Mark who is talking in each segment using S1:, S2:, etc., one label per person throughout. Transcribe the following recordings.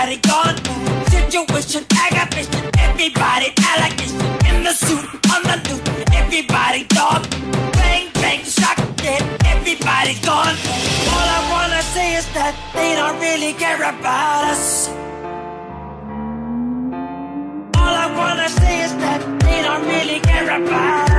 S1: everybody gone. Situation, aggravation. everybody allegation In the suit, on the loop, everybody dog Bang, bang, shock, dead, everybody gone. All I wanna say is that they don't really care about us All I wanna say is that they don't really care about us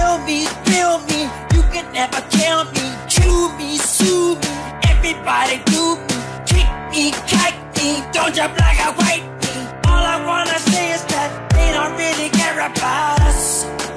S1: kill me. Kill me, you can never kill me. Chew me, sue me, everybody do me. Kick me, kite me, don't jump like a white care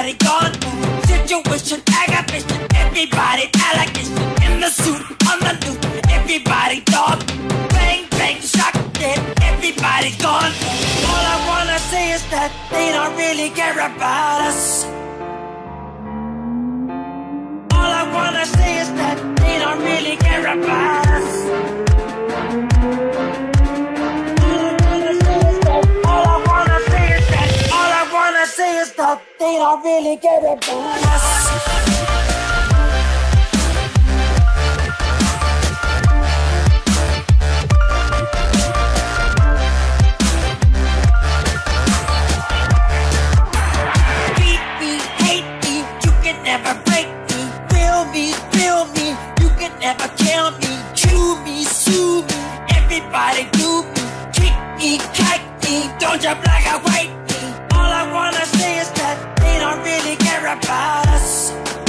S1: everybody gone. Situation, aggravation, everybody allegation. In the suit, on the loot, everybody dog. Bang, bang, shock dead, everybody gone. All I wanna say is that they don't really care about us. All I wanna say is that they don't really care about us. Kill me. Chew me, you can never kill me. sue me, everybody do me. Kick me, kite me, don't jump like a white really care about us.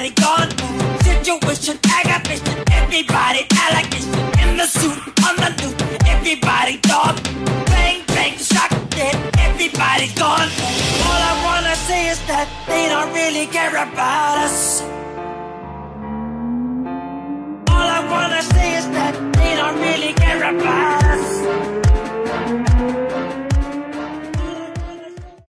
S1: Everybody gone. Situation, aggravation, everybody allegation. In the suit, on the loop, everybody dog. Bang, bang, shock dead, everybody's gone. All I wanna say is that they don't really care about us. All I wanna say is that they don't really care about us.